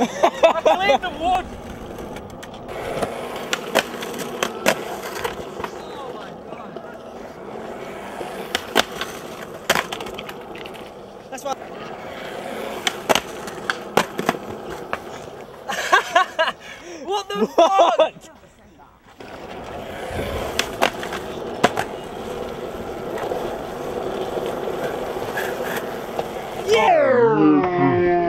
I cleaned the wood! Oh. That's why. What the fuck? Dickhead!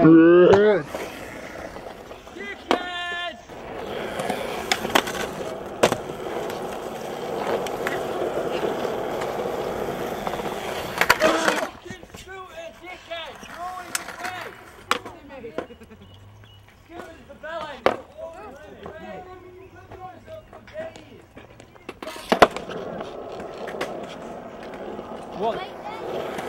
What?